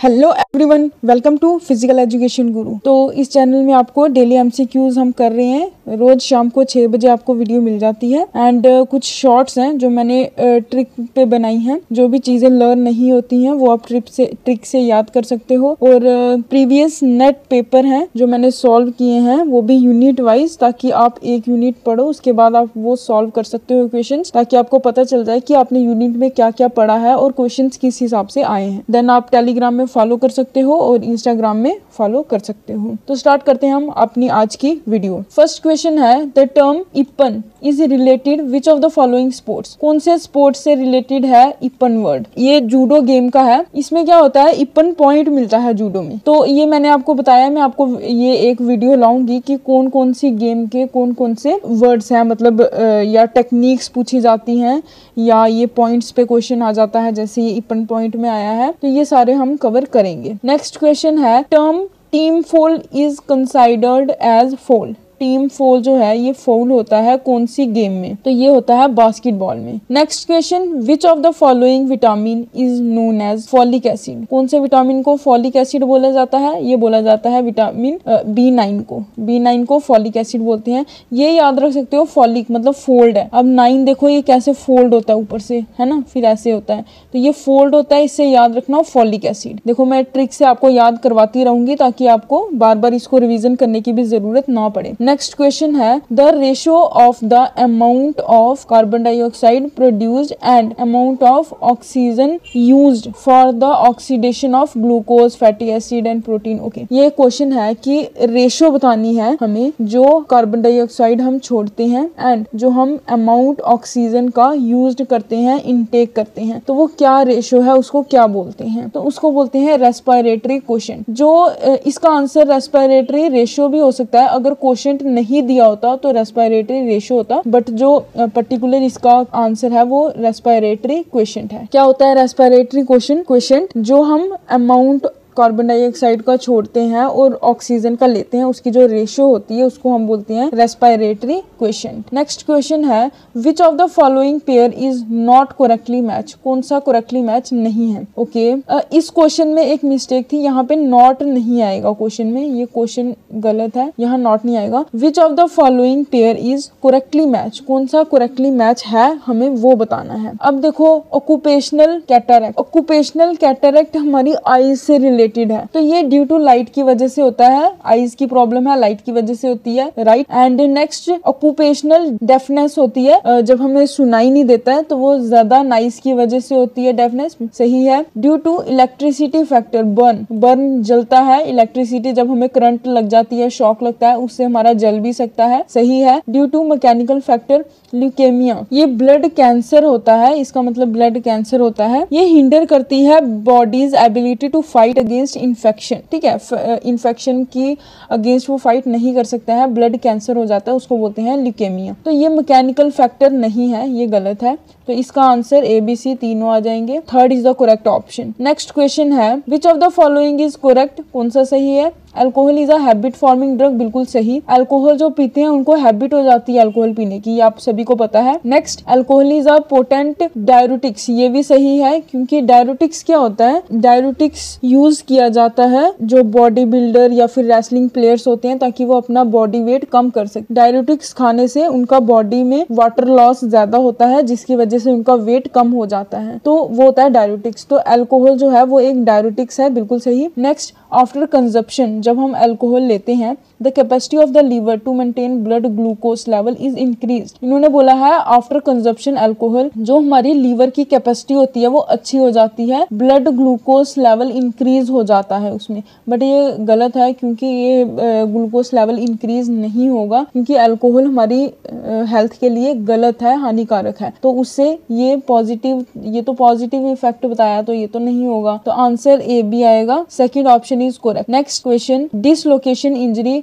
Hello everyone welcome to physical education guru तो इस channel में आपको डेली एमसीक्यूज हम कर रहे हैं। रोज शाम को छः बजे आपको वीडियो मिल जाती है। एंड uh, कुछ शॉर्ट्स हैं जो मैंने ट्रिक uh, पे बनाई हैं। जो भी चीज़ें लर्न नहीं होती हैं वो आप ट्रिप से ट्रिक से याद कर सकते हो। और प्रीवियस नेट पेपर हैं जो मैंने सॉल्व किए हैं वो भी यूनिट वाइज ताकि आप एक यूनिट पढ़ो उसके बाद आप वो सॉल्व कर सकते हो क्वेश्चन ताकि आपको पता चल जाए कि आपने यूनिट में क्या क्या पढ़ा है और क्वेश्चन किस हिसाब से आए हैं। देन आप टेलीग्राम में फॉलो कर सकते हो और इंस्टाग्राम में फॉलो कर सकते हो। तो स्टार्ट करते हैं हम अपनी आज की वीडियो फ़र्स्ट क्वेश्चन है the term ippon is related which of the following sports कौन से स्पोर्ट्स से रिलेटेड है इपन वर्ड ये जूडो गेम का है। इसमें क्या होता है इपन पॉइंट मिलता है जूडो में। तो ये मैंने आपको बताया, मैं आपको ये एक वीडियो लाऊँगी कि कौन कौन सी गेम के कौन कौन से वर्ड्स हैं। मतलब या टेक्निक्स पूछी जाती हैं, या ये पॉइंट्स पे क्वेश्चन आ जाता है, जैसे ये इपन पॉइंट में आया है। तो ये सारे हम कवर करेंगे। नेक्स्ट क्वेश्चन है term team fold is considered as foul team foul जो है, ये फोल होता है कौन सी गेम में? तो ये होता है बास्केटबॉल में। Next question which of the following vitamin is known as folic acid कौन से विटामिन को फॉलिक एसिड बोला जाता है? ये बोला जाता है विटामिन बी नाइन को। बी नाइन को फॉलिक एसिड बोलते हैं। ये याद रख सकते हो फॉलिक मतलब फोल्ड है। अब नाइन देखो, ये कैसे फोल्ड होता है ऊपर से, है ना? फिर ऐसे होता है। तो ये फोल्ड होता है इससे याद रखना फॉलिक एसिड देखो, मैं ट्रिक से आपको याद करवाती रहूँगी ताकि आपको बार बार इसको रिविजन करने की भी ज़रूरत ना पड़े। नेक्स्ट क्वेश्चन है the ratio of the amount of carbon dioxide produced and amount of oxygen use for the oxidation of glucose fatty acid and protein okay ये क्वेश्चन है कि रेशियो बतानी है हमें जो कार्बन डाइऑक्साइड हम छोड़ते हैं एंड जो हम अमाउंट ऑक्सीजन का यूज़ करते हैं इनटेक करते हैं तो वो क्या रेशो है, उसको क्या बोलते हैं? तो उसको बोलते हैं रेस्पायरेटरी क्वेश्चन जो इसका आंसर रेस्पायरेटरी रेशियो भी हो सकता है, अगर क्वेश्चन नहीं दिया होता तो रेस्पायरेटरी रेशियो होता बट जो पर्टिकुलर इसका आंसर है वो रेस्पायरेटरी क्वेश्चन है। क्या होता है रेस्पायरेटरी क्वेश्चन क्वेश्चन जो हम अमाउंट कार्बन डाइऑक्साइड का छोड़ते हैं और ऑक्सीजन का लेते हैं, उसकी जो रेशियो होती है, उसको हम बोलते हैं रेस्पायरेटरी क्वेश्चन नेक्स्ट क्वेश्चन है which of the following pair is not correctly match कौन सा करेक्टली मैच नहीं है? Okay okay. इस क्वेश्चन में एक मिस्टेक थी, यहाँ पे नॉट नहीं आएगा क्वेश्चन में, ये क्वेश्चन गलत है, यहाँ नॉट नहीं आएगा. Which of the following pair is correctly match कौन सा करेक्टली मैच है, हमें वो बताना है. अब देखो ऑक्यूपेशनल कैटरेक्ट ऑक्यूपेशनल कैटरेक्ट हमारी आईज से रिलेटेड रिलेटेड है। तो ये ड्यू टू लाइट की वजह से होता है आईज की प्रॉब्लम है लाइट की वजह से होती है right and next occupational deafness होती है। जब हमें सुनाई नहीं देता है तो वो ज़्यादा नाइस की वजह से होती है डेफनेस सही है। Due to electricity factor burn burn जलता है। इलेक्ट्रिसिटी जब हमें करंट लग जाती है शॉक लगता है, उससे हमारा जल भी सकता है। सही है। Due to mechanical factor leukaemia ये ब्लड कैंसर होता है। इसका मतलब ब्लड कैंसर होता है। ये हिंडर करती है body's ability to fight against infection ठीक है इन्फेक्शन की अगेंस्ट वो फाइट नहीं कर सकता है ब्लड कैंसर हो जाता है, उसको बोलते हैं ल्यूकेमिया तो ये मैकेनिकल फैक्टर नहीं है, ये गलत है. तो इसका आंसर ए बी सी तीनों आ जाएँगे. Third is the correct option next question है which of the following is correct कौन सा सही है? Alcohol is a habit forming drug बिल्कुल सही। अल्कोहल जो पीते हैं, उनको हैबिट हो जाती है अल्कोहल पीने की आप सभी को पता है। Next alcohol is a potent diuretics ये भी सही है, क्योंकि डायरोटिक्स क्या होता है? डायरोटिक्स यूज़ किया जाता है, जो बॉडी बिल्डर या फिर रेसलिंग प्लेयर्स होते हैं, ताकि वो अपना बॉडी वेट कम कर सके। डायरोटिक्स खाने से उनका बॉडी में वाटर लॉस ज़्यादा होता है, जिसकी वजह से उनका वेट कम हो जाता है। तो वो होता है डायरोटिक्स तो अल्कोहल जो है, वो एक डायरोटिक्स है, बिल्कुल सही। नेक्स्ट आफ्टर कंजप्शन जब हम अल्कोहल लेते हैं the capacity of the liver to maintain blood glucose level is increase इन्होंने बोला है आफ्टर कंजप्शन अल्कोहल जो हमारी लीवर की कैपेसिटी होती है, वो अच्छी हो जाती है। ब्लड ग्लूकोज लेवल इंक्रीज हो जाता है उसमें। बट ये गलत है, क्योंकि ये ग्लूकोज लेवल इंक्रीज नहीं होगा, क्योंकि अल्कोहल हमारी हेल्थ के लिए गलत है, हानिकारक है। तो उससे ये पॉजिटिव ये तो पॉजिटिव इफ़ेक्ट बताया तो ये तो नहीं होगा। तो आंसर ए बी आएगा। Second option is correct next question dislocation injury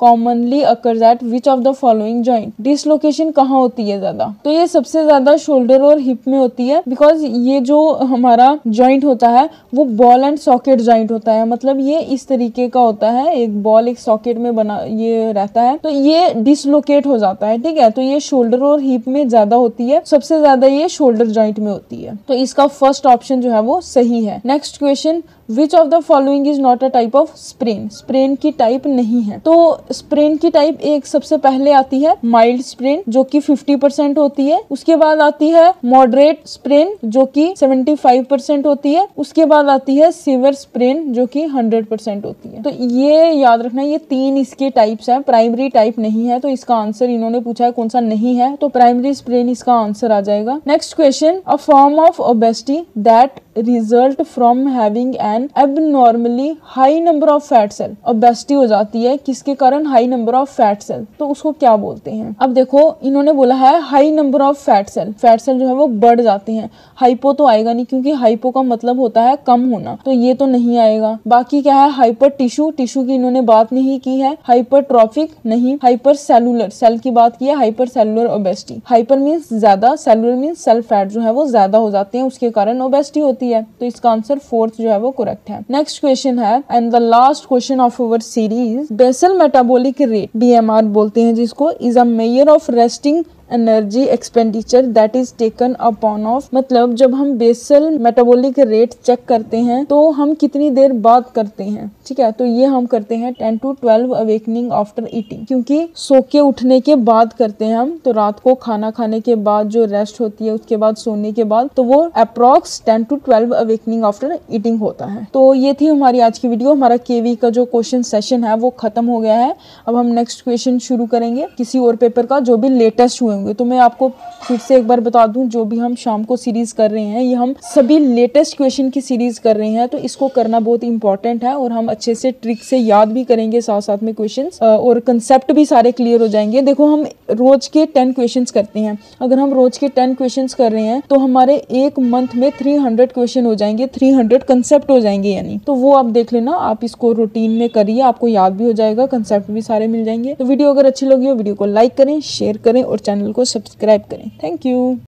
commonly occurs at which of the following joint dislocation कहाँ होती है ज़्यादा? तो ये सबसे ज़्यादा शोल्डर और हिप में होती है बिकॉज़ ये जो हमारा जॉइंट होता है, वो बॉल एंड सॉकेट जॉइंट होता है। मतलब ये इस तरीके का होता है, एक बॉल एक सॉकेट में बना, ये रहता है। तो ये डिसलोकेट हो जाता है, ठीक है? तो ये शोल्डर और हिप में ज़्यादा होती है, सबसे ज़्यादा ये शोल्डर जॉइंट में होती है। तो इसका फ़र्स्ट ऑप्शन जो है, वो सही है। Next question which of the following is not a type of sprain sprain की टाइप नहीं है। तो स्प्रेन की टाइप एक सबसे पहले आती है माइल्ड स्प्रेन जो कि 50 परसेंट होती है। उसके बाद आती है मॉडरेट स्प्रेन जो कि 75 परसेंट होती है। उसके बाद आती है सीवर स्प्रेन जो कि 100 परसेंट होती है। तो ये याद रखना, ये तीन इसके टाइप्स हैं। प्राइमरी टाइप नहीं है तो इसका आंसर इन्होंने पूछा है, कौन सा नहीं है तो प्राइमरी स्प्रेन इसका आंसर आ जाएगा। Next question a form of obesity that result from having an abnormally high number of fat cell obesity हो जाती है, किसके कारण? High number of fat cell तो उसको क्या बोलते हैं? अब देखो, इन्होंने बोला है high number of fat cell fat cell जो है वो बढ़ जाते हैं। हाइपो तो आएगा नहीं, क्योंकि हाइपो का मतलब होता है कम होना तो ये तो नहीं आएगा। बाकी क्या है हाइपर टिश्यू टिश्यू की इन्होंने बात नहीं की है। हाइपर ट्रॉफिक नहीं हाइपर सेलुलर सेल की बात की है hypercellular obesity hyper means ज़्यादा सेलुलर मीन्स सेल फैट जो है वो ज़्यादा हो जाते हैं, उसके कारण ओबेसिटी होती है। तो इसका आंसर फोर्थ जो है वो करेक्ट है। नेक्स्ट क्वेश्चन है and the last question of our series basal metabolic rate BMR बोलते हैं जिसको is a measure of resting energy expenditure that is taken upon of मतलब जब हम बेसल मेटाबॉलिक रेट चेक करते हैं तो हम कितनी देर बाद करते हैं? ठीक है तो ये हम करते हैं ten to twelve awakening after eating क्योंकि सो के उठने के बाद करते हैं हम तो रात को खाना खाने के बाद जो रेस्ट होती है, उसके बाद सोने के बाद तो वो approx ten to twelve awakening after eating होता है। तो ये थी हमारी आज की वीडियो हमारा केवी का जो क्वेश्चन सेशन है, वो खत्म हो गया है। अब हम नेक्स्ट क्वेश्चन शुरू करेंगे किसी और पेपर का, जो भी लेटेस्ट हुए होंगे। तो मैं आपको फिर से एक बार बता दूँ, जो भी हम शाम को सीरीज़ कर रहे हैं, ये हम सभी लेटेस्ट क्वेश्चन की सीरीज़ कर रहे हैं तो इसको करना बहुत इंपॉर्टेंट है और हम अच्छे से ट्रिक से याद भी करेंगे साथ साथ में क्वेश्चन और कंसेप्ट भी सारे क्लियर हो जाएँगे। देखो, हम रोज के टेन क्वेश्चन करते हैं। अगर हम रोज के टेन क्वेश्चन कर रहे हैं तो हमारे एक मंथ में थ्री क्वेश्चन हो जाएँगे थ्री कंसेप्ट हो जाएँगे, यानी। तो वो आप देख लेना, आप इसको रूटीन में करिए, आपको याद भी हो जाएगा कंसेप्ट भी सारे मिल जाएँगे। तो वीडियो अगर अच्छी लगी हो, वीडियो को लाइक करें शेयर करें और चैनल को सब्सक्राइब करें। Thank you.